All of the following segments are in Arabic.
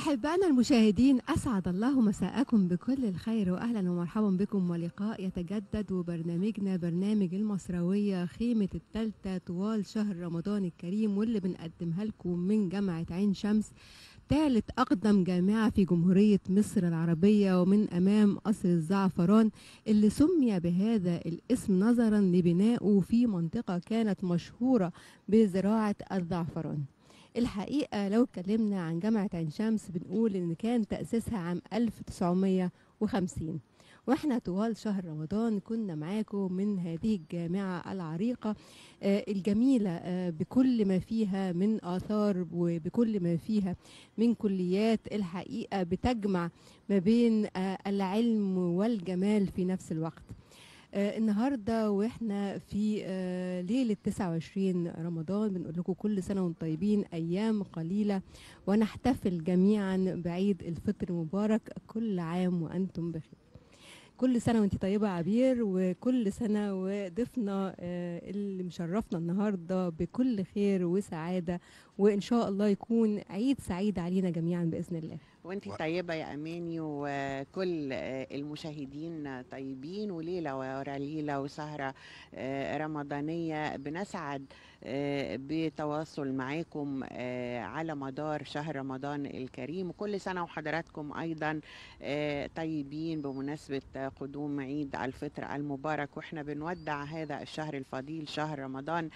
أحبائنا المشاهدين أسعد الله مساءكم بكل الخير وأهلا ومرحبا بكم ولقاء يتجدد وبرنامجنا برنامج المصروية خيمة التالتة طوال شهر رمضان الكريم واللي بنقدمها لكم من جامعة عين شمس ثالث أقدم جامعة في جمهورية مصر العربية ومن أمام قصر الزعفران اللي سمي بهذا الاسم نظرا لبنائه في منطقة كانت مشهورة بزراعة الزعفران. الحقيقة لو اتكلمنا عن جامعة عين شمس بنقول إن كان تأسيسها عام 1950 وإحنا طوال شهر رمضان كنا معاكم من هذه الجامعة العريقة آه، الجميلة آه، بكل ما فيها من آثار وبكل ما فيها من كليات الحقيقة بتجمع ما بين آه، العلم والجمال في نفس الوقت. النهارده وإحنا في آه ليلة 29 رمضان بنقول لكم كل سنة وأنتم طيبين أيام قليلة ونحتفل جميعا بعيد الفطر مبارك كل عام وأنتم بخير. كل سنة وانت طيبة عبير وكل سنة وضيفنا آه اللي مشرفنا النهارده بكل خير وسعادة وإن شاء الله يكون عيد سعيد علينا جميعا بإذن الله. وانت و- طيبة يا أماني وكل المشاهدين طيبين وليلة ورا ليلة وسهرة آه، رمضانية. بنسعد آه، بتواصل معاكم آه، على مدار شهر رمضان الكريم. وكل سنة وحضراتكم أيضا آه، طيبين بمناسبة قدوم عيد الفطر المبارك. وإحنا بنودع هذا الشهر الفضيل شهر رمضان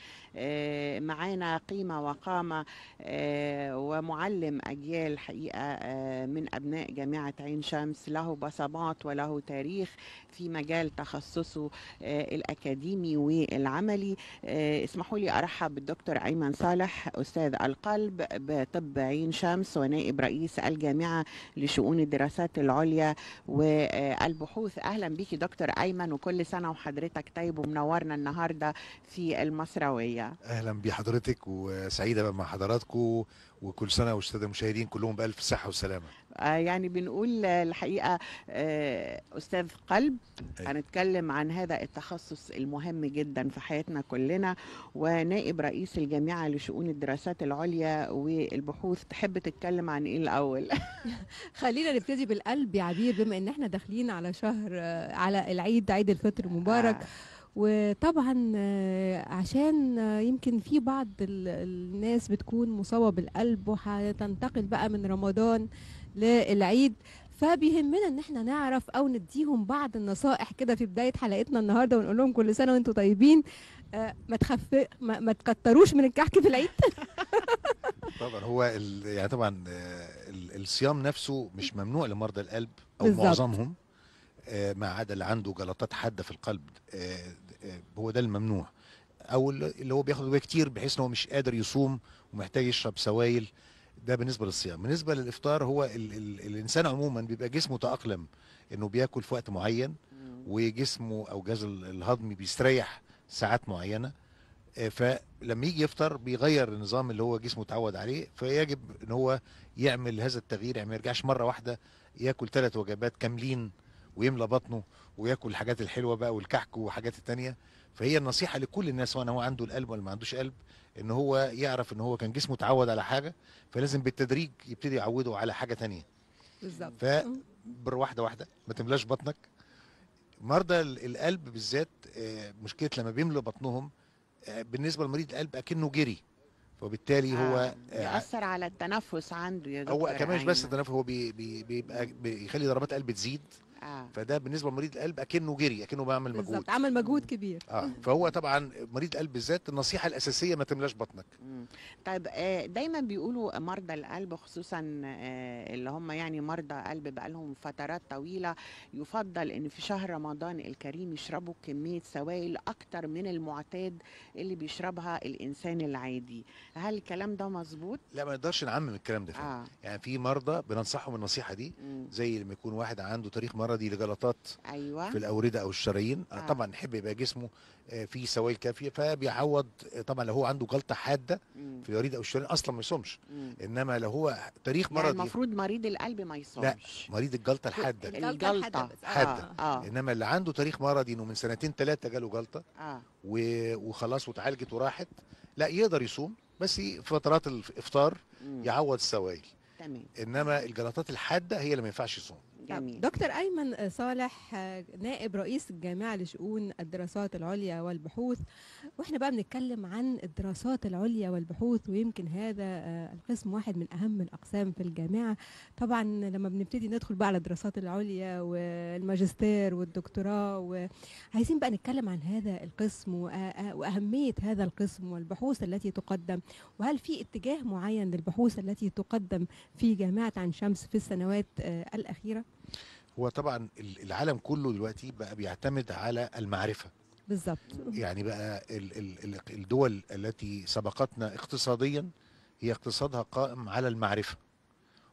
معانا قيمة وقامة. آه، ومعلم أجيال حقيقة آه، من أبناء جامعة عين شمس له بصمات وله تاريخ في مجال تخصصه آه، الأكاديمي والعملي. آه، اسمحوا لي أرحب بالدكتور أيمن صالح أستاذ القلب بطب عين شمس ونائب رئيس الجامعة لشؤون الدراسات العليا. والبحوث أهلا بيكي دكتور أيمن وكل سنة وحضرتك طيب ومنورنا النهاردة في المصروية. أهلا بحضرتك وسعيدة بقى مع حضراتكم. وكل سنة والساده المشاهدين كلهم بألف صحة وسلامة آه، يعني بنقول آه، الحقيقة آه، أستاذ قلب أيوة. هنتكلم عن هذا التخصص المهم جدا في حياتنا كلنا ونائب رئيس الجامعة لشؤون الدراسات العليا والبحوث تحب تتكلم عن إيه الأول؟ خلينا نبتدي بالقلب يا عبير بما إن إحنا داخلين على شهر على العيد عيد الفطر المبارك آه، وطبعا آه، عشان آه، يمكن في بعض ال- الناس بتكون مصابة بالقلب وهتنتقل بقى من رمضان للعيد فبيهمنا إن إحنا نعرف أو نديهم بعض النصائح كده في بداية حلقتنا النهارده ونقول لهم كل سنة وأنتم طيبين آه، ما تخف ما, ما تكتروش من الكحك في العيد طبعا هو ال... يعني طبعا ال- الصيام نفسه مش ممنوع لمرضى القلب أو بالظبط. معظمهم آه، ما عدا اللي عنده جلطات حادة في القلب آه، هو ده الممنوع. أو اللي هو بياخد ادويه كتير بحيث إن هو مش قادر يصوم ومحتاج يشرب سوائل. ده بالنسبة للصيام. بالنسبة للإفطار هو ال... ال... الإنسان عموما بيبقى جسمه تأقلم إنه بياكل في وقت معين. وجسمه أو جهاز ال- الهضمي بيستريح ساعات معينة. آه، فلما يجي يفطر بيغير النظام اللي هو جسمه اتعود عليه. فيجب إن هو يعمل هذا التغيير يعني ما يرجعش مرة واحدة ياكل ثلاث وجبات كاملين ويملى بطنه وياكل الحاجات الحلوة بقى والكحك وحاجات التانية. فهي النصيحة لكل الناس سواء هو عنده القلب ولا ما عندوش قلب إن هو يعرف إن هو كان جسمه اتعود على حاجة فلازم بالتدريج يبتدي يعوده على حاجة تانية. بالظبط. فبر واحدة واحدة ما تملاش بطنك. مرضى ال- القلب بالذات آه، مشكلة لما بيملوا بطنهم آه، بالنسبة لمريض القلب أكنه جري. فبالتالي هو آه، آه، بيأثر على التنفس عنده يا دكتور هو كمان مش بس. التنفس هو بي بي بيبقى بيخلي ضربات قلب تزيد. آه. فده بالنسبة لمريض القلب أكنه جري أكنه بيعمل مجهود بالظبط عمل مجهود كبير آه فهو طبعا مريض القلب بالذات النصيحة الأساسية ما تملاش بطنك مم. طيب آه، دايما بيقولوا مرضى القلب خصوصا آه، اللي هم يعني مرضى قلب بقالهم فترات طويلة يفضل إن في شهر رمضان الكريم يشربوا كمية سوائل أكتر من المعتاد اللي بيشربها الإنسان العادي هل الكلام ده مظبوط؟ لا ما نقدرش نعمم الكلام ده. آه يعني في مرضى بننصحهم النصيحه دي مم. زي لما يكون واحد عنده تاريخ مرضي لجلطات أيوه في الاورده أو الشرايين آه. آه. طبعا نحب يبقى جسمه آه، فيه سوائل كافية فبيعوض آه، طبعا لو هو عنده جلطة حادة مم. في الوريد أو الشرايين أصلا ما يصومش مم. إنما لو هو تاريخ يعني مرضي المفروض مريد القلب ما يصومش مريض الجلطة الحادة الجلطة الحادة بس. حادة. آه إنما اللي عنده تاريخ مرضي إنه من سنتين ثلاثة جاله جلطة و- وخلاص واتعالجت وراحت لا يقدر يصوم بس في فترات الإفطار مم. يعوض السوائل تمام إنما الجلطات الحادة هي اللي ما ينفعش يصوم جميل. دكتور أيمن صالح آه، نائب رئيس الجامعة لشؤون الدراسات العليا والبحوث وإحنا بقى بنتكلم عن الدراسات العليا والبحوث ويمكن هذا آه، القسم واحد من أهم الأقسام في الجامعة. طبعا لما بنبتدي ندخل بقى على الدراسات العليا والماجستير والدكتوراه وعايزين بقى نتكلم عن هذا القسم وأ- وأهمية هذا القسم والبحوث التي تقدم. وهل في اتجاه معين للبحوث التي تقدم في جامعة عين شمس في السنوات آه، الأخيرة؟ هو طبعا ال- العالم كله دلوقتي بقى بيعتمد على المعرفة. بالظبط. يعني بقى ال- ال- ال- الدول التي سبقتنا اقتصاديا هي اقتصادها قائم على المعرفة.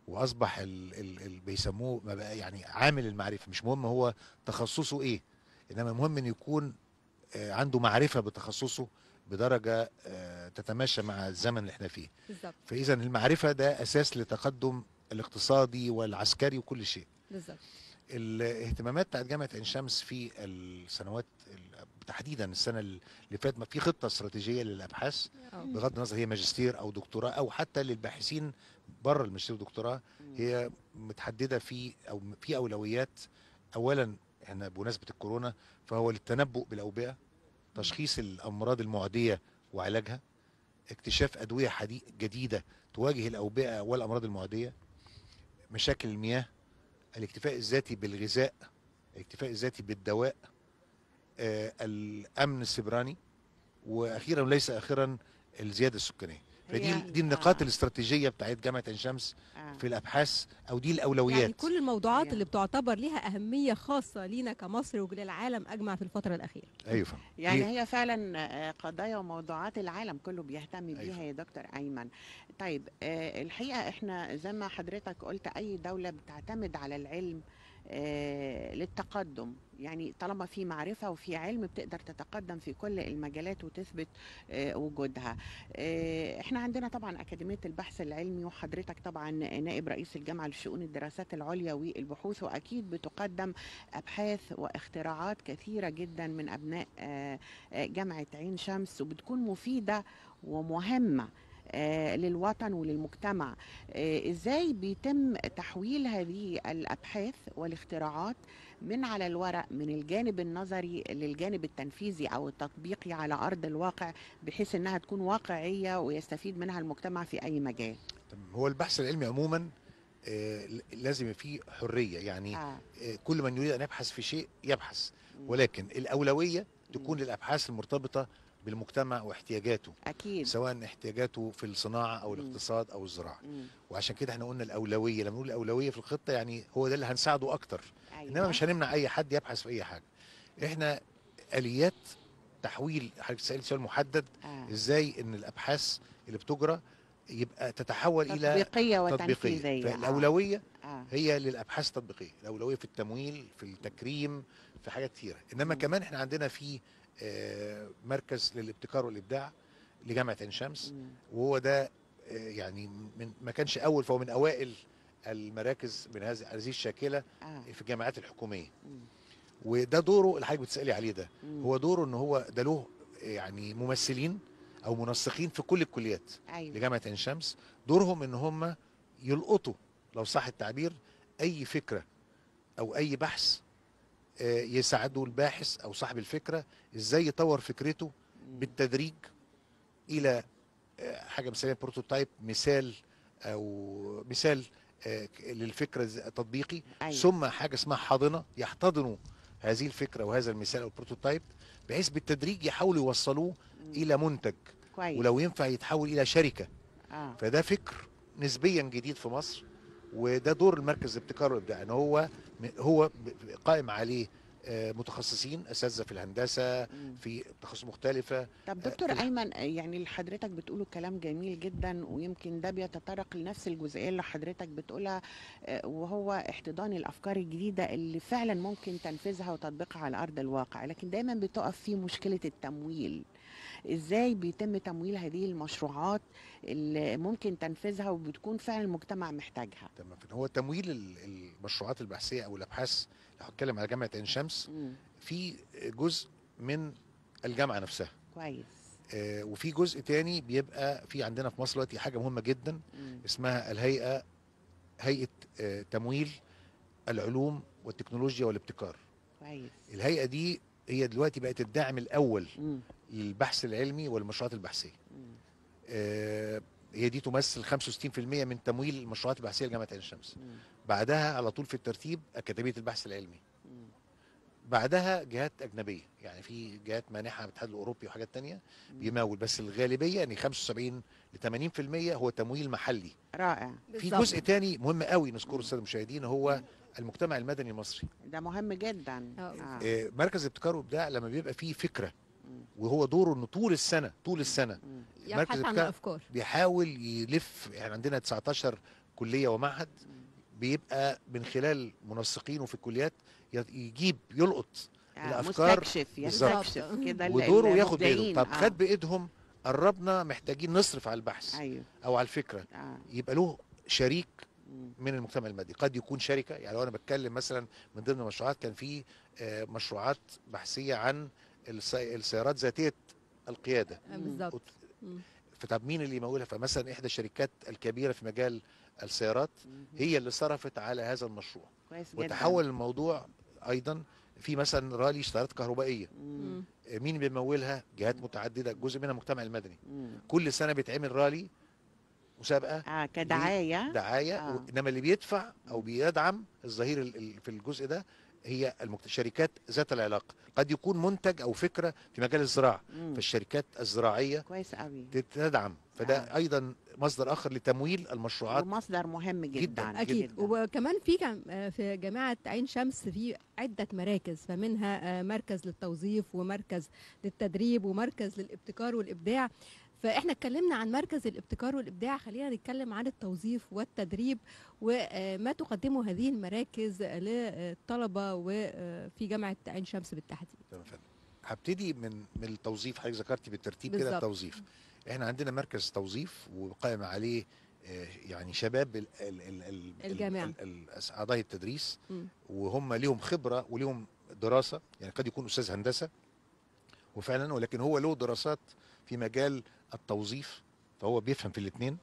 وأصبح ال ال ال بيسموه ما بقى يعني عامل المعرفة. مش مهم هو تخصصه إيه إنما مهم إن يكون آه، عنده معرفة بتخصصه بدرجة آه، تتماشى مع الزمن اللي إحنا فيه. بالظبط. فاذا المعرفة ده أساس لتقدم الاقتصادي والعسكري وكل شيء. بالظبط. الاهتمامات بتاعت جامعة عين شمس في السنوات ال- تحديدا السنة اللي فاتت ما في خطة استراتيجية للأبحاث. بغض النظر هي ماجستير أو دكتوراه أو حتى للباحثين بره الماجستير والدكتوراه هي متحددة في أو في أولويات. اولا إحنا بمناسبة الكورونا فهو للتنبؤ بالأوبئة تشخيص الأمراض المعدية وعلاجها اكتشاف أدوية جديدة تواجه الأوبئة والأمراض المعدية مشاكل المياه الاكتفاء الذاتي بالغذاء الاكتفاء الذاتي بالدواء آه، الأمن السبراني وأخيرا وليس اخرا الزيادة السكانيه فدي هي- دي النقاط آه. الاستراتيجية بتاعت جامعة عين شمس آه. في الأبحاث أو دي الأولويات يعني كل الموضوعات هي- اللي بتعتبر ليها أهمية خاصة لينا كمصر وللعالم أجمع في الفترة الأخيرة أيوه فهم. يعني هي- هي فعلا آه، قضايا وموضوعات العالم كله بيهتم بيها أيوة. يا دكتور أيمن طيب آه، الحقيقة إحنا زي ما حضرتك قلت أي دولة بتعتمد على العلم للتقدم. يعني طالما في معرفة وفي علم بتقدر تتقدم في كل المجالات وتثبت آه، وجودها. آه، إحنا عندنا طبعا أكاديمية البحث العلمي وحضرتك طبعا نائب رئيس الجامعة لشؤون الدراسات العليا والبحوث وأكيد بتقدم أبحاث واختراعات كثيرة جدا من أبناء آه، آه، جامعة عين شمس وبتكون مفيدة ومهمة. آه، للوطن وللمجتمع آه، إزاي بيتم تحويل هذه الأبحاث والاختراعات من على الورق من الجانب النظري للجانب التنفيذي أو التطبيقي على أرض الواقع بحيث إنها تكون واقعية ويستفيد منها المجتمع في أي مجال. هو البحث العلمي عموما آه، لازم فيه حرية يعني آه. آه، كل من يريد أن يبحث في شيء يبحث. ولكن الأولوية تكون. للأبحاث المرتبطة بالمجتمع واحتياجاته أكيد سواء احتياجاته في الصناعة أو. الاقتصاد أو الزراعة. وعشان كده إحنا قلنا الأولوية لما نقول الأولوية في الخطة يعني هو ده اللي هنساعده أكتر أيوة. إنما مش هنمنع أي حد يبحث في أي حاجة إحنا آليات تحويل حضرتك سألت سؤال محدد آه. إزاي إن الأبحاث اللي بتجرى يبقى تتحول إلى تطبيقية تطبيقية وتنفيذيه آه. فالأولوية آه. هي للأبحاث التطبيقية الاولويه في التمويل في التكريم في حاجات كتيرة إنما مم. كمان إحنا عندنا في آه، مركز للابتكار والإبداع لجامعة عين شمس. وهو ده آه، يعني من ما كانش أول فهو من أوائل المراكز من هذه الشاكلة آه. في الجامعات الحكومية مم. وده دوره اللي حضرتك بتسألي عليه ده مم. هو دوره إن هو ده له يعني ممثلين أو منسقين في كل الكليات أيوه لجامعة عين شمس دورهم إن هم يلقطوا لو صح التعبير أي فكرة أو أي بحث آه، يساعدوا الباحث أو صاحب الفكرة إزاي يطور فكرته. بالتدريج إلى آه، حاجة بنسميها بروتوتايب مثال أو مثال آه، للفكرة ز- تطبيقي أيوة. ثم حاجة اسمها حاضنة يحتضنوا هذه الفكرة وهذا المثال أو البروتوتايب بحيث بالتدريج يحاولوا يوصلوه. إلى منتج كويس ولو ينفع يتحول إلى شركة آه فده فكر نسبيا جديد في مصر وده دور المركز الابتكار والإبداع إن هو هو قائم عليه آه، متخصصين أساتذة في الهندسة. في تخصص مختلفة طب دكتور في- أيمن يعني اللي حضرتك بتقوله كلام جميل جدا ويمكن ده بيتطرق لنفس الجزئية اللي حضرتك بتقولها آه، وهو احتضان الأفكار الجديدة اللي فعلا ممكن تنفيذها وتطبيقها على أرض الواقع لكن دايما بتقف في مشكلة التمويل إزاي بيتم تمويل هذه المشروعات اللي ممكن تنفيذها وبتكون فعلا المجتمع محتاجها تمام هو تمويل ال- المشروعات البحثية أو الأبحاث لو هتكلم على جامعة عين شمس. في جزء من الجامعة نفسها كويس آه، وفي جزء تاني بيبقى في عندنا في مصر دلوقتي حاجة مهمة جدا مم. اسمها الهيئة هيئة آه، تمويل العلوم والتكنولوجيا والابتكار كويس الهيئة دي هي دلوقتي بقت الداعم الأول مم. للبحث العلمي والمشروعات البحثية. آه، هي دي تمثل 65% من تمويل المشروعات البحثية لجامعة عين شمس مم. بعدها على طول في الترتيب أكاديمية البحث العلمي مم. بعدها جهات أجنبية يعني في جهات مانحة من الاتحاد الأوروبي وحاجات تانية. بيمول بس الغالبية يعني 75 ل 80% هو تمويل محلي رائع في. جزء تاني مهم قوي نذكره الساده المشاهدين هو المجتمع المدني المصري ده مهم جدا آه. آه. مركز الابتكار والابداع لما بيبقى فيه فكرة مم. وهو دوره إنه طول السنة طول السنة. مركز يبحث عن الابتكار الافكار بيحاول يلف يعني عندنا 19 كلية ومعهد. بيبقى من خلال منسقينه في الكليات يجيب يلقط آه. الأفكار مستكشف. يستكشف كده ال- ودوره ياخد بإيده المبدعين. طب آه. خد بإيدهم قربنا محتاجين نصرف على البحث أيوه أو على الفكرة آه يبقى له شريك. من المجتمع المدني قد يكون شركة يعني لو أنا بتكلم مثلا من ضمن المشروعات كان في آه، مشروعات بحثية عن السيارات ذاتية القيادة آه،. بالظبط. فطب مين اللي يمولها فمثلا إحدى الشركات الكبيرة في مجال السيارات. هي اللي صرفت على هذا المشروع كويس جدا وتحول الموضوع أيضا في مثلا رالي سيارات كهربائية مم. آه، مين بيمولها جهات متعددة جزء منها المجتمع المدني مم. كل سنة بيتعمل رالي مسابقة آه كدعاية دعاية آه. آه. إنما اللي بيدفع أو بيدعم الظهير ال- ال- في الجزء ده هي الشركات ذات العلاقة قد يكون منتج أو فكرة في مجال الزراعة مم. فالشركات الزراعية كويس قوي تدعم فده آه. أيضا مصدر آخر لتمويل المشروعات ومصدر مهم جدا, جداً. أكيد جداً. وكمان في كم- آه، في جامعة عين شمس في عدة مراكز فمنها آه، مركز للتوظيف ومركز للتدريب ومركز للابتكار والإبداع فاحنا اتكلمنا عن مركز الابتكار والابداع خلينا نتكلم عن التوظيف والتدريب وما تقدمه هذه المراكز للطلبة وفي جامعة عين شمس بالتحديد تمام. هبتدي من من التوظيف حضرتك ذكرتي بالترتيب كده. التوظيف إحنا عندنا مركز توظيف وقائم عليه آه، يعني شباب ال- ال- ال- ال- الجامعة. ال- ال- أعضاء التدريس مم. وهم ليهم خبرة وليهم دراسة يعني قد يكون أستاذ هندسة وفعلا ولكن هو له دراسات في مجال التوظيف فهو بيفهم في الاثنين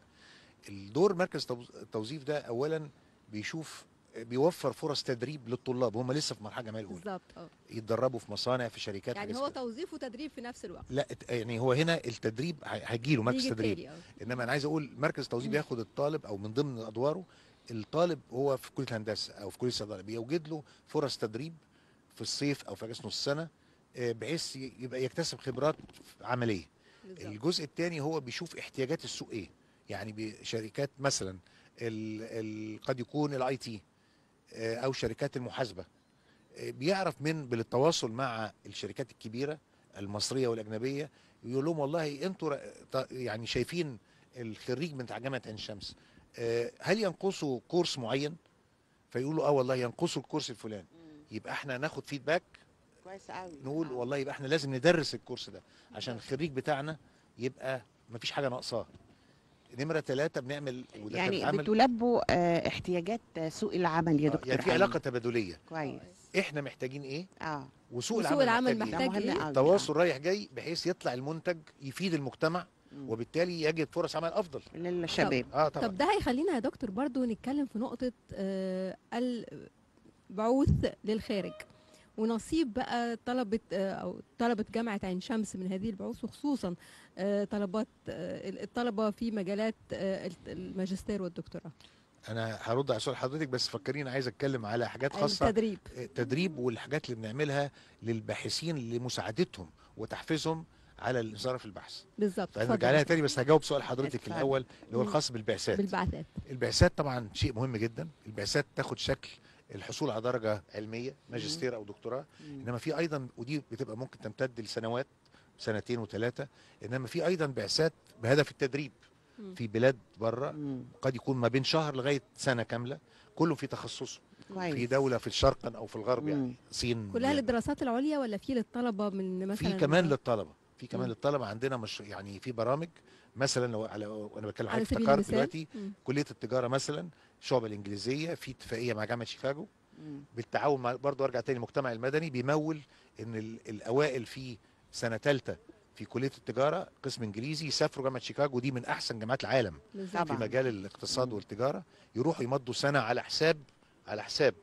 الدور مركز توظ- التوظيف ده اولا بيشوف بيوفر فرص تدريب للطلاب هم لسه في مرحلة جامعيه الأولى بالظبط آه يتدربوا في مصانع في شركات يعني هو. توظيف وتدريب في نفس الوقت لا يعني هو هنا التدريب هيجي له مركز تدريب آه. إنما أنا عايز أقول مركز التوظيف. بياخد الطالب أو من ضمن أدواره الطالب هو في كلية الهندسة أو في كلية الصيدلة بيوجد له فرص تدريب في الصيف أو في أجازة نص السنة آه، بحيث يبقى يكتسب خبرات عملية بالظبط. الجزء الثاني هو بيشوف احتياجات السوق إيه يعني بشركات مثلا ال ال قد يكون ال IT أو شركات المحاسبة آه، بيعرف من بالتواصل مع الشركات الكبيرة المصرية والأجنبية يقول لهم والله أنتوا يعني شايفين الخريج من جامعة عين شمس آه، هل ينقصوا كورس معين فيقولوا آه والله ينقصوا الكورس الفلاني. يبقى إحنا ناخد فيدباك كويس قوي. نقول آه. والله يبقى إحنا لازم ندرس الكورس ده عشان الخريج بتاعنا يبقى مفيش حاجة ناقصاه. نمرة ثلاثة بنعمل يعني بتلبوا آه، احتياجات سوق العمل يا آه، دكتور يعني في. علاقة تبادلية. كويس. إحنا محتاجين إيه؟ آه. وسوق, وسوق العمل محتاج, إيه؟ قوي. تواصل رايح جاي بحيث يطلع المنتج يفيد المجتمع. وبالتالي يجد فرص عمل أفضل. للشباب. آه طبعا. طب ده هيخلينا يا دكتور برضو نتكلم في نقطة آه، البعوث للخارج. ونصيب بقى طلبة آه، أو طلبة جامعة عين شمس من هذه البعوث وخصوصا آه، طلبات آه، الطلبة في مجالات الماجستير والدكتوراه أنا هرد على سؤال حضرتك بس فكريني عايز أتكلم على حاجات خاصة التدريب التدريب والحاجات اللي بنعملها للباحثين لمساعدتهم وتحفيزهم على الانصراف في البحث بالظبط فهنرجع اتفضل. لها تاني بس هجاوب سؤال حضرتك اتفضل. الأول اللي هو. الخاص بالبعثات بالبعثات البعثات طبعا شيء مهم جدا البعثات تاخد شكل الحصول على درجة علمية ماجستير أو دكتوراه. إنما في أيضا ودي بتبقى ممكن تمتد لسنوات سنتين وثلاثه إنما في أيضا بعثات بهدف التدريب. في بلاد بره. قد يكون ما بين شهر لغاية سنة كاملة كله في تخصصه كويس في دولة في الشرق أو في الغرب مم. يعني الصين كلها. للدراسات العليا ولا في للطلبة من مثلا في كمان للطلبة في كمان مم. للطلبة عندنا مش يعني في برامج مثلا لو على وأنا بتكلم على افتكرت دلوقتي. كلية التجارة مثلا الشعبه الإنجليزية في اتفاقية مع جامعة شيكاغو. بالتعاون مع برضه أرجع تاني المجتمع المدني بيمول إن ال- الأوائل في سنة ثالثه في كلية التجارة قسم إنجليزي يسافروا جامعة شيكاغو دي من أحسن جامعات العالم في. مجال الاقتصاد. والتجارة يروحوا يمضوا سنة على حساب على حساب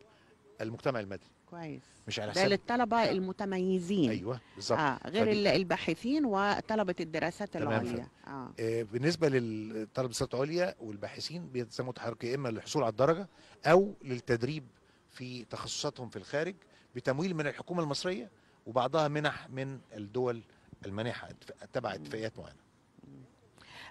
المجتمع المدني كويس. مش على ده حساب للطلبة المتميزين. أيوه بالظبط. آه غير فدي- ال- الباحثين وطلبة الدراسات العليا. آه. آه، بالنسبة للطلبة الدراسات العليا والباحثين بيتسموا تحرك يا إما للحصول على الدرجة أو للتدريب في تخصصاتهم في الخارج بتمويل من الحكومة المصرية وبعضها منح من الدول المانحة تبع اتفاقيات معينة.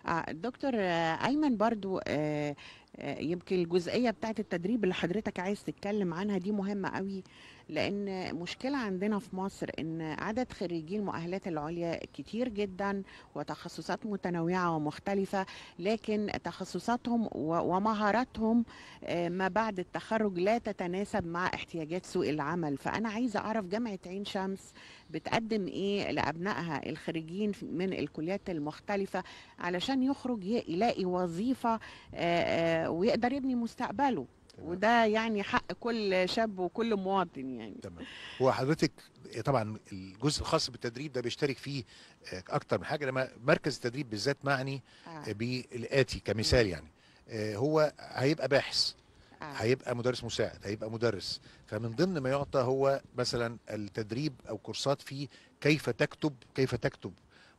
آه دكتور آه أيمن برضو آه آه يمكن الجزئية بتاعت التدريب اللي حضرتك عايز تتكلم عنها دي مهمة قوي لأن مشكلة عندنا في مصر إن عدد خريجي المؤهلات العليا كتير جدا وتخصصات متنوعة ومختلفة لكن تخصصاتهم ومهاراتهم آه، ما بعد التخرج لا تتناسب مع احتياجات سوق العمل. فأنا عايزة أعرف جامعة عين شمس بتقدم إيه لأبنائها الخريجين من الكليات المختلفة علشان يخرج يلاقي وظيفة آه، آه، ويقدر يبني مستقبله تمام. وده يعني حق كل شاب وكل مواطن يعني تمام هو حضرتك طبعا الجزء الخاص بالتدريب ده بيشترك فيه آه، أكتر من حاجة لما مركز التدريب بالذات معني آه. بالآتي كمثال يعني آه، هو هيبقى باحث آه. هيبقى مدرس مساعد هيبقى مدرس فمن ضمن ما يعطى هو مثلا التدريب أو كورسات في كيف تكتب كيف تكتب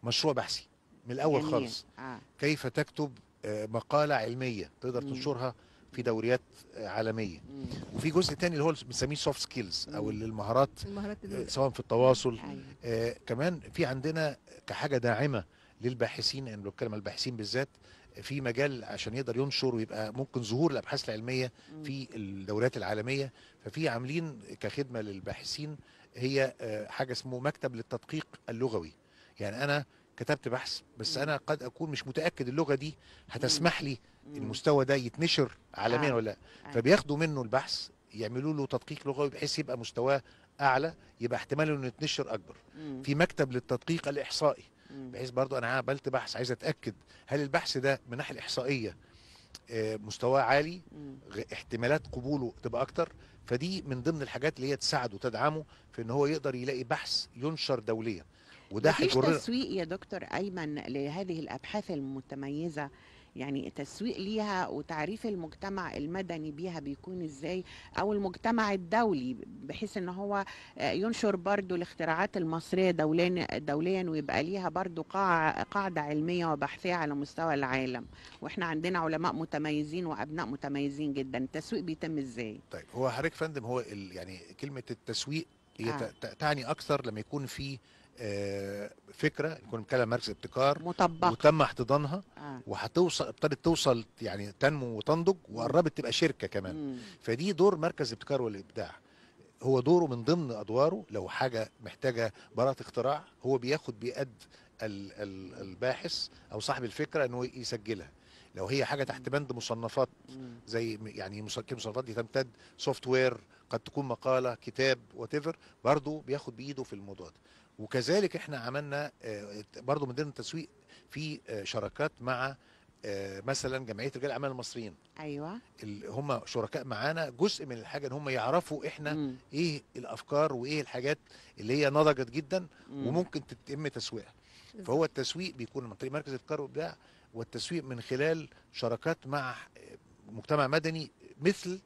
مشروع بحثي من الأول جميل. خالص آه. كيف تكتب مقالة علمية تقدر. تنشرها في دوريات عالمية مم. وفي جزء تاني اللي هو بنسميه soft skills أو المهارات المهارات آه، سواء في التواصل أيوة. آه كمان في عندنا كحاجة داعمة للباحثين أنا بتكلم عن الباحثين بالذات في مجال عشان يقدر ينشر ويبقى ممكن ظهور الأبحاث العلمية. في الدوريات العالمية ففي عاملين كخدمة للباحثين هي آه، حاجة اسمه مكتب للتدقيق اللغوي يعني أنا كتبت بحث بس. أنا قد أكون مش متأكد اللغة دي هتسمح لي. المستوى ده يتنشر عالميا. ولا لأ. فبياخدوا منه البحث يعملوا له تدقيق لغوي بحيث يبقى مستواه أعلى يبقى احتمال إنه يتنشر أكبر. في مكتب للتدقيق الإحصائي. بحيث برضو أنا عملت بحث عايز أتأكد هل البحث ده من الناحيه الإحصائية آه، مستواه عالي احتمالات قبوله تبقى أكتر فدي من ضمن الحاجات اللي هي تساعده وتدعمه في إن هو يقدر يلاقي بحث ينشر دوليا وده مفيش هيجر تسويق يا دكتور أيمن لهذه الأبحاث المتميزة. يعني تسويق ليها وتعريف المجتمع المدني بيها بيكون إزاي؟ أو المجتمع الدولي بحيث إن هو آه، ينشر برضو الاختراعات المصرية دوليا دوليا ويبقى ليها برضو قاع- قاعدة علمية وبحثية على مستوى العالم. وإحنا عندنا علماء متميزين وأبناء متميزين جدا. التسويق بيتم إزاي؟ طيب هو حضرتك فندم هو يعني كلمة التسويق هي آه. تعني أكثر لما يكون في فكرة يكون بنتكلم مركز ابتكار مطبقة. وتم احتضانها آه. وهتوصل ابتدت توصل يعني تنمو وتنضج وقربت تبقى شركة كمان. مم. فدي دور مركز الابتكار والإبداع. هو دوره من ضمن أدواره لو حاجة محتاجة براءة اختراع هو بياخد بيد ال- ال- الباحث أو صاحب الفكرة انه يسجلها. لو هي حاجة تحت بند مصنفات. زي يعني مصنفات دي تمتد software قد تكون مقالة كتاب وات برضه بياخد بإيده في الموضوع ده. وكذلك إحنا عملنا آه، برضه من ضمن التسويق في آه، شراكات مع آه، مثلا جمعية رجال الاعمال المصريين أيوه اللي هم شركاء معانا جزء من الحاجة إن هم يعرفوا إحنا مم. إيه الأفكار وإيه الحاجات اللي هي نضجت جدا مم. وممكن تتم تسويقها فهو التسويق بيكون من طريق مركز الابتكار والابداع والتسويق من خلال شراكات مع مجتمع مدني مثل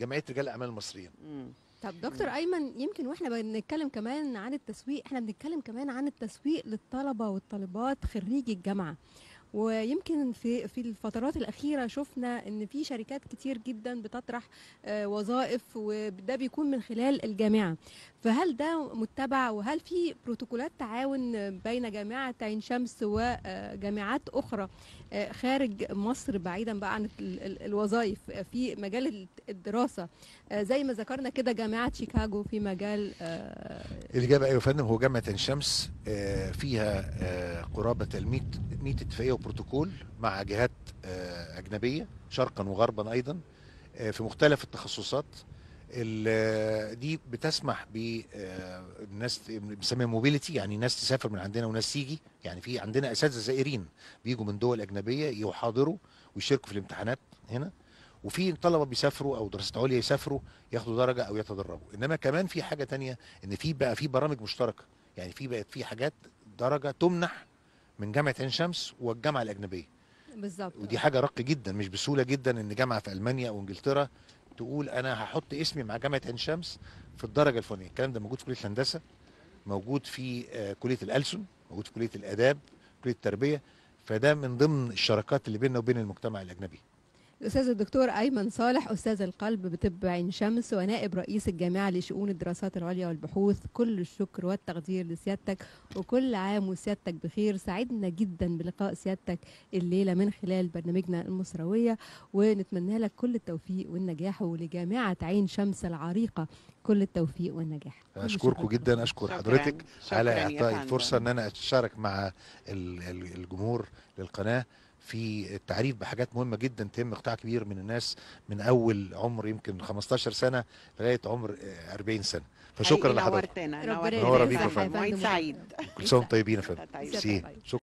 جمعية رجال الاعمال المصريين مم. طب دكتور أيمن يمكن وإحنا بنتكلم كمان عن التسويق إحنا بنتكلم كمان عن التسويق للطلبة والطالبات خريجي الجامعة. ويمكن في في الفترات الأخيرة شفنا إن في شركات كتير جدا بتطرح آه، وظائف وده بيكون من خلال الجامعة. فهل ده متبع؟ وهل في بروتوكولات تعاون بين جامعة عين شمس وجامعات أخرى خارج مصر بعيدا بقى عن ال- ال- الوظائف في مجال الدراسة؟ زي ما ذكرنا كده جامعة شيكاغو في مجال آه، الإجابة أيوه يا فندم هو جامعة عين شمس آه، فيها آه، قرابة ال 100 100 اتفاقية وبروتوكول مع جهات أجنبية شرقا وغربا أيضا في مختلف التخصصات. ال- دي بتسمح بالناس بنسميها موبيليتي يعني ناس تسافر من عندنا وناس تيجي. يعني في عندنا أساتذة زائرين بيجوا من دول أجنبية يحاضروا ويشاركوا في الامتحانات هنا. وفي طلبة بيسافروا أو دراسات عليا يسافروا ياخدوا درجة أو يتدربوا. إنما كمان في حاجة تانية إن في بقى في برامج مشتركة. يعني في بقت في حاجات درجة تمنح من جامعة عين شمس والجامعة الأجنبية. بالظبط. ودي حاجة رق جدا مش بسهولة جدا إن جامعة في ألمانيا أو إنجلترا تقول أنا هحط اسمي مع جامعة عين شمس في الدرجة الفلانيه الكلام ده موجود في كلية الهندسة موجود في آه، كلية الألسن موجود في كلية الآداب كلية التربية. فده من ضمن الشراكات اللي بيننا وبين المجتمع الأجنبي. الأستاذ الدكتور أيمن صالح أستاذ القلب بطب عين شمس ونائب رئيس الجامعة لشؤون الدراسات العليا والبحوث كل الشكر والتقدير لسيادتك وكل عام وسيادتك بخير سعدنا جدا بلقاء سيادتك الليلة من خلال برنامجنا المصروية ونتمنى لك كل التوفيق والنجاح ولجامعة عين شمس العريقة كل التوفيق والنجاح أشكركم جدا. أشكر شكراً. حضرتك شكراً على اعطائي. الفرصة إن أنا اشارك مع ال- ال- الجمهور للقناة في التعريف بحاجات مهمة جدا تهم قطاع كبير من الناس من أول عمر يمكن 15 سنة لغاية عمر آه، 40 سنة. فشكرا لحضرتك. نورتنا ربنا نورتنا. يبارك يا فندم. سعيد. كل سنه وأنتم طيبين يا فندم. شكرا.